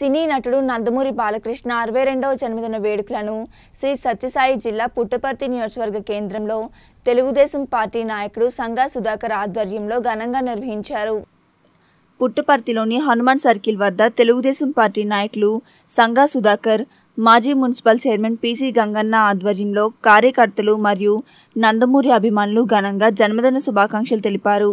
సినీ నటుడు నందమూరి బాలకృష్ణ అరవై రెండవ జన్మదిన వేడుకలను శ్రీ సత్యసాయి జిల్లా పుట్టపర్తి నియోజకవర్గ కేంద్రంలో తెలుగుదేశం పార్టీ నాయకుడు సంగా సుధాకర్ ఆధ్వర్యంలో ఘనంగా నిర్వహించారు. పుట్టపర్తిలోని హనుమాన్ సర్కిల్ వద్ద తెలుగుదేశం పార్టీ నాయకులు సంగా సుధాకర్ మాజీ మున్సిపల్ చైర్మన్ పీసీ గంగన్న ఆధ్వర్యంలో కార్యకర్తలు మరియు నందమూరి అభిమానులు ఘనంగా జన్మదిన శుభాకాంక్షలు తెలిపారు.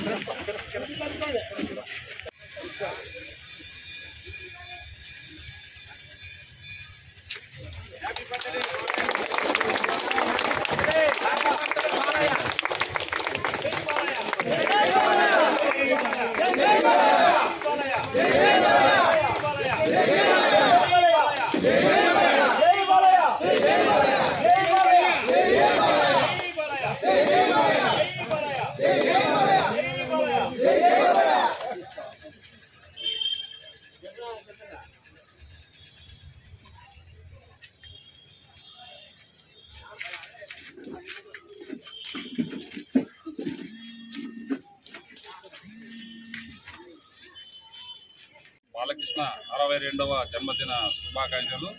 బాలకృష్ణ అరవై రెండవ జన్మదిన శుభాకాంక్షలు.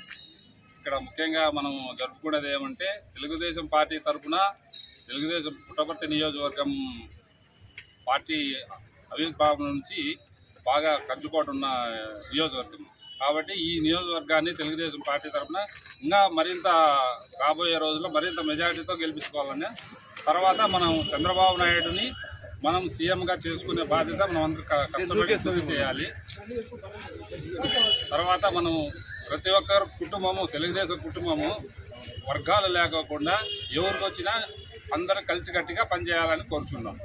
ఇక్కడ ముఖ్యంగా మనం జరుపుకునేది ఏమంటే తెలుగుదేశం పార్టీ తరఫున తెలుగుదేశం పుట్టపర్తి నియోజకవర్గం పార్టీ ఆవిర్భావం నుంచి బాగా కంచుకోటున్న నియోజకవర్గం. కాబట్టి ఈ నియోజకవర్గాన్ని తెలుగుదేశం పార్టీ తరఫున ఇంకా మరింత రాబోయే రోజుల్లో మరింత మెజారిటీతో గెలిపించుకోవాలని తర్వాత మనం చంద్రబాబు నాయుడుని మనం సీఎంగా చేసుకునే బాధ్యత మనం అందరూ కష్టపడి కృషి చేయాలి. తర్వాత మనం ప్రతి ఒక్కరు కుటుంబము తెలుగుదేశం కుటుంబము వర్గాలు లేకోకుండా ఎవరికి వచ్చినా అందరూ కలిసికట్టుగా పనిచేయాలని కోరుచున్నాం.